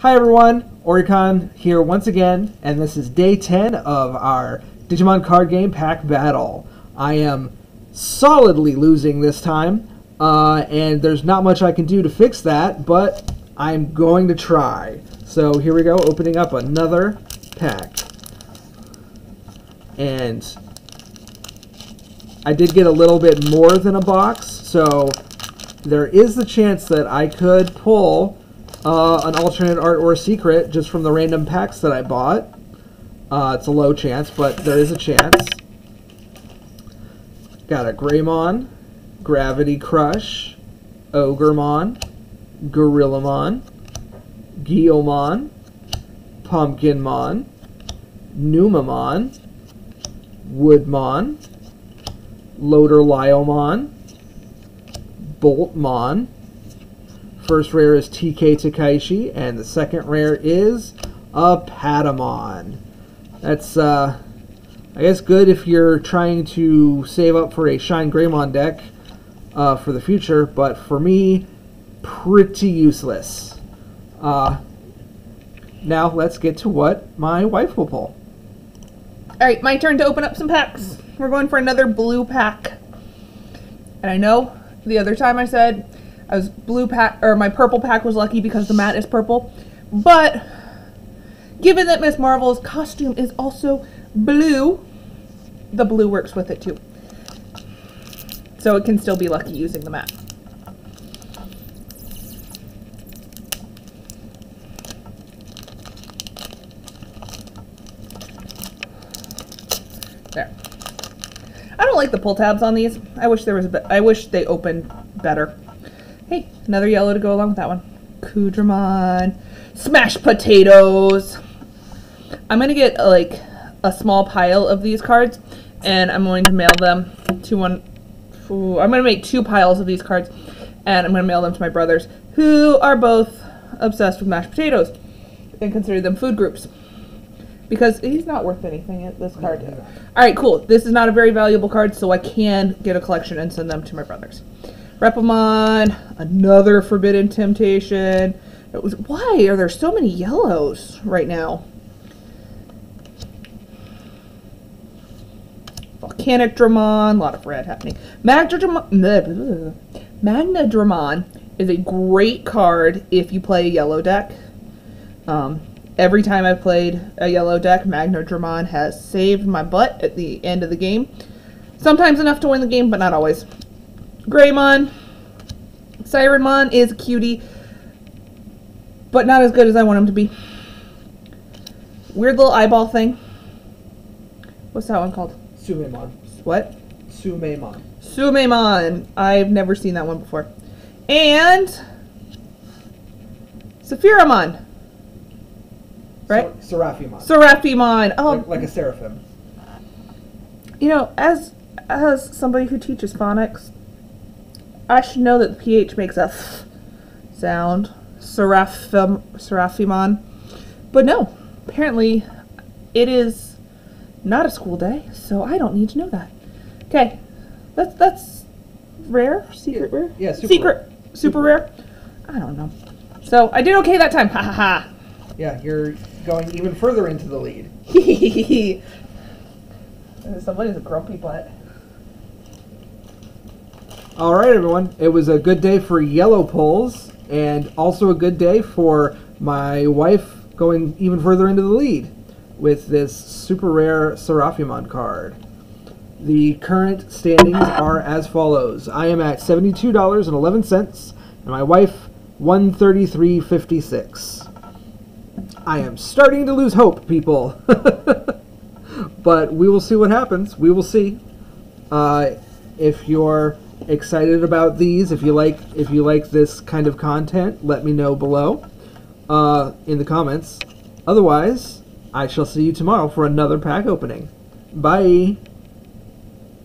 Hi everyone, Orikon here once again, and this is day 10 of our Digimon card game pack battle. I am solidly losing this time, uh, and there's not much I can do to fix that, but I'm going to try. So here we go, opening up another pack. And I did get a little bit more than a box, so there is the chance that I could pull uh, an alternate art or a secret just from the random packs that I bought. Uh, it's a low chance, but there is a chance. Got a Greymon, Gravity Crush, Ogremon, Gorillamon, Guilmon, Pumpkinmon, Numamon, Woodmon, Loader Leomon, Boltmon, First rare is TK Takaishi, and the second rare is a Patamon. That's, uh, I guess, good if you're trying to save up for a Shine Greymon deck uh, for the future, but for me, pretty useless. Uh, now let's get to what my wife will pull. Alright, my turn to open up some packs. We're going for another blue pack. And I know the other time I said I was blue pack or my purple pack was lucky because the mat is purple. But given that Miss Marvel's costume is also blue, the blue works with it too. So it can still be lucky using the mat. There. I don't like the pull tabs on these. I wish there was a I wish they opened better. Hey, another yellow to go along with that one. Kudramon. Smash potatoes. I'm going to get like a small pile of these cards and I'm going to mail them to one. Ooh, I'm going to make two piles of these cards and I'm going to mail them to my brothers who are both obsessed with mashed potatoes and consider them food groups. Because he's not worth anything, at this card. Alright, cool. This is not a very valuable card, so I can get a collection and send them to my brothers. Repamon, another Forbidden Temptation. It Was, why are there so many yellows right now? Volcanic Dramon, a lot of red happening. Magnadramon, Magnadramon is a great card if you play a yellow deck. Um, every time I've played a yellow deck, Magnadramon has saved my butt at the end of the game. Sometimes enough to win the game, but not always. Greymon. Sirenmon is a cutie, but not as good as I want him to be. Weird little eyeball thing. What's that one called? Sumemon. What? Sumemon. Sumemon. I've never seen that one before. And Sephiramon. Right? Seraphimon. Seraphimon. Oh, like, like a seraphim. You know, as as somebody who teaches phonics, I should know that the ph makes a sound. Seraphim, Seraphimon. But no, apparently it is not a school day, so I don't need to know that. Okay, that's that's rare, secret yeah, rare, yeah, super secret, rare. super, super rare. I don't know. So I did okay that time. Ha ha ha. Yeah, you're going even further into the lead. Somebody's a grumpy butt. All right, everyone. It was a good day for yellow pulls, and also a good day for my wife going even further into the lead with this super rare Seraphimon card. The current standings are as follows. I am at $72.11, and my wife, 133.56. I am starting to lose hope, people. but we will see what happens. We will see. Uh, if you're excited about these. If you like if you like this kind of content, let me know below uh, in the comments. Otherwise, I shall see you tomorrow for another pack opening. Bye.